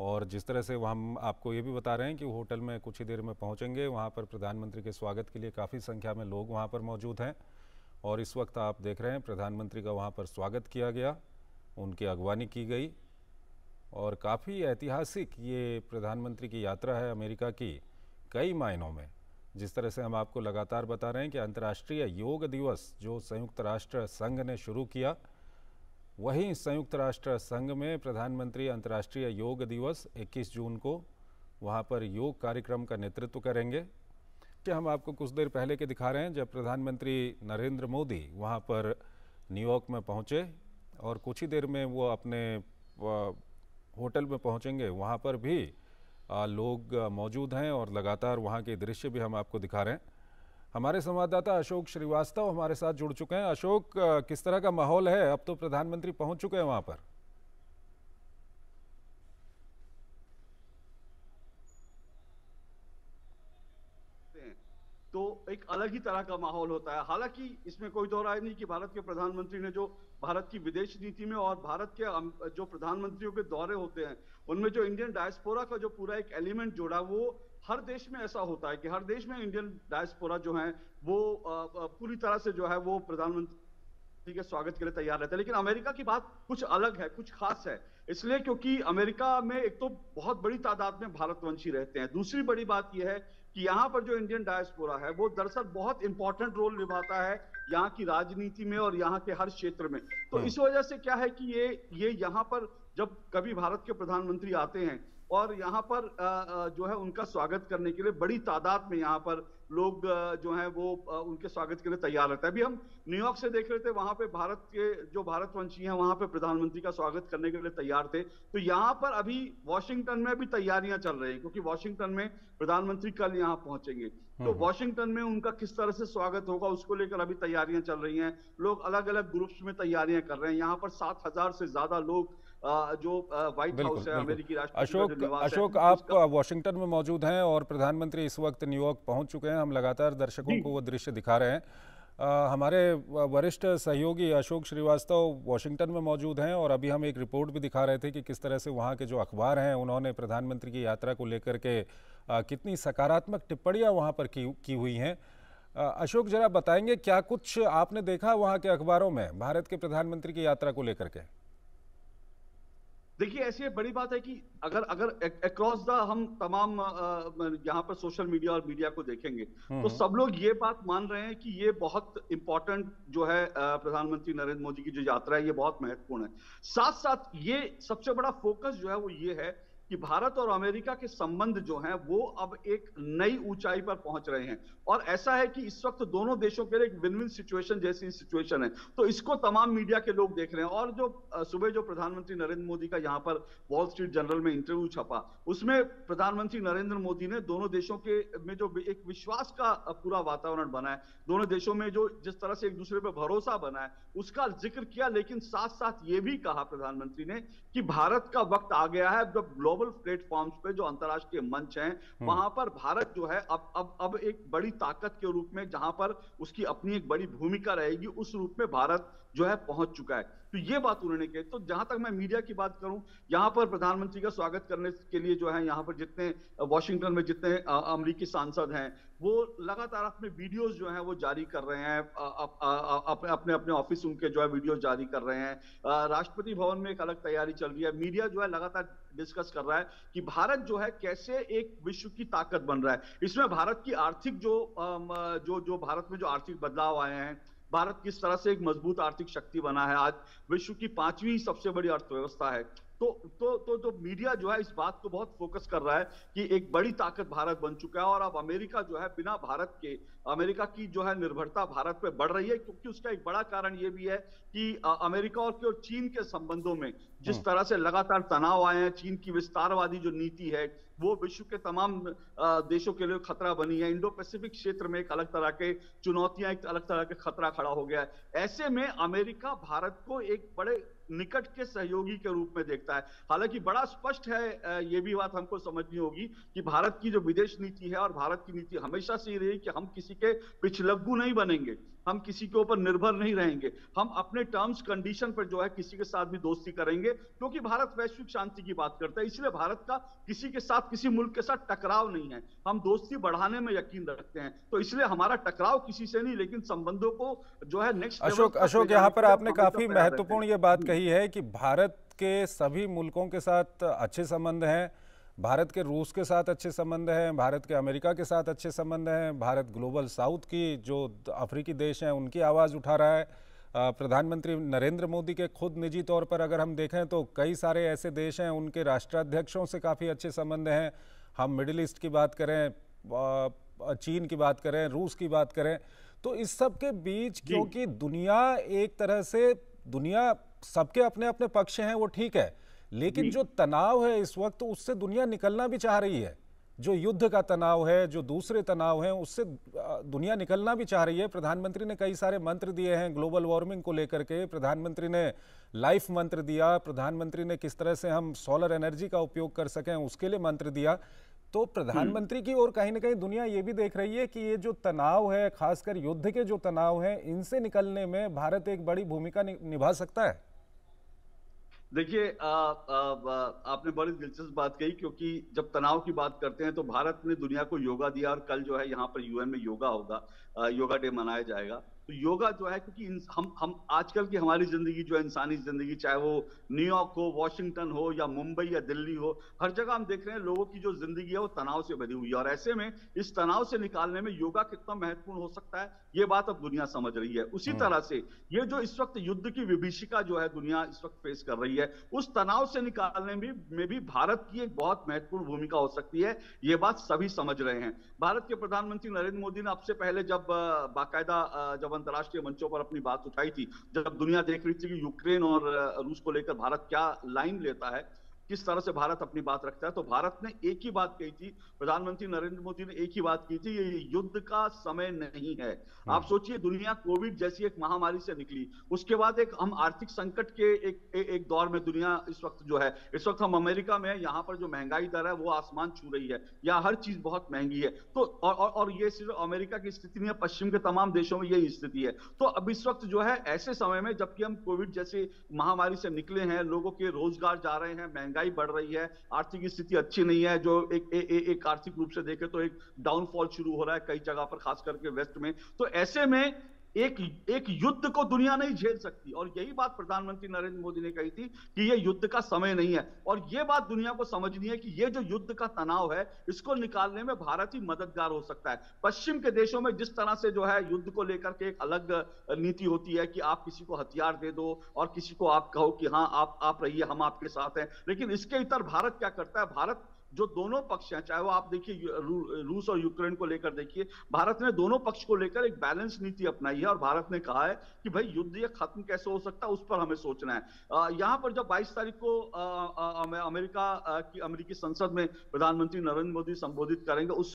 और जिस तरह से हम आपको ये भी बता रहे हैं कि होटल में कुछ ही देर में पहुँचेंगे, वहाँ पर प्रधानमंत्री के स्वागत के लिए काफ़ी संख्या में लोग वहाँ पर मौजूद हैं। और इस वक्त आप देख रहे हैं, प्रधानमंत्री का वहाँ पर स्वागत किया गया, उनकी अगवानी की गई। और काफ़ी ऐतिहासिक ये प्रधानमंत्री की यात्रा है अमेरिका की, कई मायनों में। जिस तरह से हम आपको लगातार बता रहे हैं कि अंतर्राष्ट्रीय योग दिवस, जो संयुक्त राष्ट्र संघ ने शुरू किया वहीं संयुक्त राष्ट्र संघ में प्रधानमंत्री अंतर्राष्ट्रीय योग दिवस 21 जून को वहाँ पर योग कार्यक्रम का नेतृत्व करेंगे। कि हम आपको कुछ देर पहले के दिखा रहे हैं जब प्रधानमंत्री नरेंद्र मोदी वहाँ पर न्यूयॉर्क में पहुँचे और कुछ ही देर में वो अपने होटल में पहुँचेंगे, वहाँ पर भी लोग मौजूद हैं और लगातार वहाँ के दृश्य भी हम आपको दिखा रहे हैं। हमारे संवाददाता अशोक श्रीवास्तव हमारे साथ जुड़ चुके हैं। अशोक किस तरह का माहौल है? अब तो प्रधानमंत्री पहुँच चुके हैं वहाँ पर। तो एक अलग ही तरह का माहौल होता है। हालाँकि इसमें कोई दो राय नहीं कि भारत के प्रधानमंत्री ने जो भारत की विदेश नीति में और भारत के जो प्रधानमंत्रियों के दौरे होते हैं, उनमें जो इंडियन डायस्पोरा का जो पूरा एक एलिमेंट जोड़ा, वो हर देश में ऐसा होता है कि हर देश में इंडियन डायस्पोरा जो है वो पूरी तरह से जो है वो प्रधानमंत्री के स्वागत के लिए तैयार रहते हैं। लेकिन अमेरिका की बात कुछ अलग है कुछ खास है। इसलिए क्योंकि अमेरिका में एक तो बहुत बड़ी तादाद में भारतवंशी रहते हैं। दूसरी बड़ी बात यह है कि यहाँ पर जो इंडियन डायस्पोरा है वो दरअसल बहुत इंपॉर्टेंट रोल निभाता है यहाँ की राजनीति में और यहाँ के हर क्षेत्र में। तो हम्म। इस वजह से क्या है कि ये ये यहाँ पर जब कभी भारत के प्रधानमंत्री आते हैं और यहाँ पर जो है उनका स्वागत करने के लिए बड़ी तादाद में यहाँ पर लोग जो है वो उनके स्वागत के लिए तैयार रहते हैं। अभी हम न्यूयॉर्क से देख रहे थे वहाँ पे भारत के जो भारतवंशी हैं वहाँ पे प्रधानमंत्री का स्वागत करने के लिए तैयार थे। तो यहाँ पर अभी वॉशिंगटन में भी तैयारियाँ चल रही हैं क्योंकि वॉशिंगटन में प्रधानमंत्री कल यहाँ पहुँचेंगे। तो हम्म। वॉशिंगटन में उनका किस तरह से स्वागत होगा उसको लेकर अभी तैयारियाँ चल रही हैं। लोग अलग अलग ग्रुप्स में तैयारियाँ कर रहे हैं। यहाँ पर सात हज़ार से ज़्यादा लोग जो व्हाइट हाउस है अमेरिकी राष्ट्र अशोक अशोक आप वॉशिंगटन में मौजूद हैं और प्रधानमंत्री इस वक्त न्यूयॉर्क पहुँच चुके हैं। हम लगातार दर्शकों को वो दृश्य दिखा रहे हैं। आ, हमारे वरिष्ठ सहयोगी अशोक श्रीवास्तव वॉशिंगटन में मौजूद हैं और अभी हम एक रिपोर्ट भी दिखा रहे थे कि किस तरह से वहाँ के जो अखबार हैं उन्होंने प्रधानमंत्री की यात्रा को लेकर के आ, कितनी सकारात्मक टिप्पणियाँ वहाँ पर की, की हुई हैं। अशोक जरा बताएँगे क्या कुछ आपने देखा वहाँ के अखबारों में भारत के प्रधानमंत्री की यात्रा को लेकर के? देखिए ऐसी बड़ी बात है कि अगर अगर अक्रॉस द हम तमाम यहाँ पर सोशल मीडिया और मीडिया को देखेंगे हम्म, तो। सब लोग ये बात मान रहे हैं कि ये बहुत इंपॉर्टेंट जो है प्रधानमंत्री नरेंद्र मोदी की जो यात्रा है ये बहुत महत्वपूर्ण है साथ साथ ये सबसे बड़ा फोकस जो है वो ये है कि भारत और अमेरिका के संबंध जो हैं, वो अब एक नई ऊंचाई पर पहुँच रहे हैं। और ऐसा है कि इस वक्त दोनों देशों के लिए एक विन विन सिचुएशन जैसी सिचुएशन है। तो इसको तमाम मीडिया के लोग देख रहे हैं। और जो सुबह जो प्रधानमंत्री नरेंद्र मोदी का यहाँ पर वॉल स्ट्रीट जर्नल में इंटरव्यू छपा, उसमें प्रधानमंत्री नरेंद्र मोदी ने दोनों देशों के में जो एक विश्वास का पूरा वातावरण बना है, दोनों देशों में जो जिस तरह से एक दूसरे पर भरोसा बना है, उसका ज़िक्र किया, लेकिन साथ साथ ये भी कहा प्रधानमंत्री ने कि भारत का वक्त आ गया है जब ग्लोबल प्लेटफॉर्म्स पे जो अंतर्राष्ट्रीय मंच हैं हम्म। वहाँ पर भारत जो है अब अब अब एक बड़ी ताकत के रूप में जहाँ पर उसकी अपनी एक बड़ी भूमिका रहेगी उस रूप में भारत जो है पहुँच चुका है तो ये बात उन्होंने कही तो जहाँ तक मैं मीडिया की बात करूँ यहाँ पर प्रधानमंत्री का स्वागत करने के लिए जो है यहाँ पर जितने वॉशिंगटन में जितने अमरीकी सांसद हैं वो लगातार अपने वीडियोस जो हैं वो जारी कर रहे हैं अपने अपने अपने ऑफ़िस उनके जो है वीडियोस जारी कर रहे हैं। राष्ट्रपति भवन में एक अलग तैयारी चल रही है। मीडिया जो है लगातार डिस्कस कर रहा है कि भारत जो है कैसे एक विश्व की ताकत बन रहा है। इसमें भारत की आर्थिक जो जो जो भारत में जो आर्थिक बदलाव आए हैं, भारत किस तरह से एक मज़बूत आर्थिक शक्ति बना है, आज विश्व की पांचवी सबसे बड़ी अर्थव्यवस्था है। तो तो तो तो मीडिया जो है इस बात को बहुत फोकस कर रहा है कि एक बड़ी ताकत भारत बन चुका है और अब अमेरिका जो है बिना भारत के अमेरिका की जो है निर्भरता भारत पे बढ़ रही है क्योंकि उसका एक बड़ा कारण ये भी है कि अमेरिका और चीन के संबंधों में जिस हम्म। तरह से लगातार तनाव आए हैं चीन की विस्तारवादी जो नीति है वो विश्व के तमाम देशों के लिए खतरा बनी है। इंडो पैसिफिक क्षेत्र में एक अलग तरह के चुनौतियाँ एक अलग तरह के खतरा खड़ा हो गया है। ऐसे में अमेरिका भारत को एक बड़े निकट के सहयोगी के रूप में देखता है। हालाँकि बड़ा स्पष्ट है ये भी बात हमको समझनी होगी कि भारत की जो विदेश नीति है और भारत की नीति हमेशा से ये रही कि हम किसी के पिछलग्गू नहीं बनेंगे हम किसी के ऊपर निर्भर नहीं रहेंगे हम अपने टर्म्स कंडीशन पर जो है किसी के साथ भी दोस्ती करेंगे क्योंकि भारत वैश्विक शांति की बात करता है इसलिए भारत का किसी के साथ किसी मुल्क के साथ टकराव नहीं है। हम दोस्ती बढ़ाने में यकीन रखते हैं तो इसलिए हमारा टकराव किसी से नहीं लेकिन संबंधों को जो है नेक्स्ट अशोक अशोक यहाँ पर आपने काफ़ी महत्वपूर्ण ये बात कही है कि भारत के सभी मुल्कों के साथ अच्छे संबंध हैं भारत के रूस के साथ अच्छे संबंध हैं भारत के अमेरिका के साथ अच्छे संबंध हैं भारत ग्लोबल साउथ की जो अफ्रीकी देश हैं उनकी आवाज़ उठा रहा है। प्रधानमंत्री नरेंद्र मोदी के खुद निजी तौर पर अगर हम देखें तो कई सारे ऐसे देश हैं उनके राष्ट्राध्यक्षों से काफ़ी अच्छे संबंध हैं। हम मिडिल ईस्ट की बात करें चीन की बात करें रूस की बात करें तो इस सब के बीच क्योंकि दुनिया एक तरह से दुनिया सबके अपने अपने पक्ष हैं वो ठीक है। लेकिन जो। तनाव है इस वक्त उससे दुनिया निकलना भी चाह रही है। जो युद्ध का तनाव है जो दूसरे तनाव हैं उससे दुनिया निकलना भी चाह रही है। प्रधानमंत्री ने कई सारे मंत्र दिए हैं ग्लोबल वार्मिंग को लेकर के। प्रधानमंत्री ने लाइफ मंत्र दिया। प्रधानमंत्री ने किस तरह से हम सोलर एनर्जी का उपयोग कर सकें उसके लिए मंत्र दिया। तो प्रधानमंत्री की ओर कहीं ना कहीं दुनिया ये भी देख रही है कि ये जो तनाव है खासकर युद्ध के जो तनाव है इनसे निकलने में भारत एक बड़ी भूमिका निभा सकता है। देखिए आपने बड़ी दिलचस्प बात कही क्योंकि जब तनाव की बात करते हैं तो भारत ने दुनिया को योगा दिया और कल जो है यहाँ पर यूएन में योगा होगा योगा डे मनाया जाएगा। तो योगा जो है क्योंकि हम हम आजकल की हमारी ज़िंदगी जो इंसानी ज़िंदगी चाहे वो न्यूयॉर्क हो वॉशिंगटन हो या मुंबई या दिल्ली हो हर जगह हम देख रहे हैं लोगों की जो ज़िंदगी है वो तनाव से भरी हुई है। और ऐसे में इस तनाव से निकालने में योगा कितना महत्वपूर्ण हो सकता है ये बात अब दुनिया समझ रही है। उसी हम्म। तरह से ये जो इस वक्त युद्ध की विभीषिका जो है दुनिया इस वक्त फेस कर रही है उस तनाव से निकालने में, में भी भारत की एक बहुत महत्वपूर्ण भूमिका हो सकती है ये बात सभी समझ रहे हैं। भारत के प्रधानमंत्री नरेंद्र मोदी ने आपसे पहले जब बाकायदा जब अंतर्राष्ट्रीय मंचों पर अपनी बात उठाई थी। जब दुनिया देख रही थी कि यूक्रेन और रूस को लेकर भारत क्या लाइन लेता है किस तरह से भारत अपनी बात रखता है? तो भारत ने एक ही बात कही थी प्रधानमंत्री नरेंद्र मोदी ने एक ही बात की थी ये युद्ध का समय नहीं है। हम्म। आप सोचिए दुनिया कोविड जैसी एक महामारी से निकली उसके बाद एक हम आर्थिक संकट के एक ए, एक दौर में दुनिया इस वक्त जो है इस वक्त हम अमेरिका में यहाँ पर जो महँगाई दर है वो आसमान छू रही है या हर चीज़ बहुत महँगी है। तो और, और, और ये सिर्फ़ अमेरिका की स्थिति नहीं है पश्चिम के तमाम देशों में यही स्थिति है। तो अब इस वक्त जो है ऐसे समय में जबकि हम कोविड जैसे महामारी से निकले हैं लोगों के रोज़गार जा रहे हैं महँगाई महँगाई बढ़ रही है आर्थिक स्थिति अच्छी नहीं है जो एक ए, ए, एक आर्थिक रूप से देखे तो एक डाउनफॉल शुरू हो रहा है कई जगह पर खास करके वेस्ट में। तो ऐसे में एक एक युद्ध को दुनिया नहीं झेल सकती। और यही बात प्रधानमंत्री नरेंद्र मोदी ने कही थी कि ये युद्ध का समय नहीं है। और ये बात दुनिया को समझनी है कि ये जो युद्ध का तनाव है, इसको निकालने में भारत ही मददगार हो सकता है। पश्चिम के देशों में जिस तरह से जो है युद्ध को लेकर के एक अलग नीति होती है कि आप किसी को हथियार दे दो और किसी को आप कहो कि हाँ आप आप रहिए, हम आपके साथ हैं। लेकिन इसके इतर भारत क्या करता है? भारत जो दोनों पक्ष हैं, चाहे वो आप देखिए रूस और यूक्रेन को लेकर देखिए, भारत ने दोनों पक्ष को लेकर एक बैलेंस नीति अपनाई है और भारत ने कहा है कि भाई युद्ध ये खत्म कैसे हो सकता है, उस पर हमें सोचना है। यहाँ पर जब 22 तारीख को अमेरिका की, अमेरिकी संसद में प्रधानमंत्री नरेंद्र मोदी संबोधित करेंगे, उस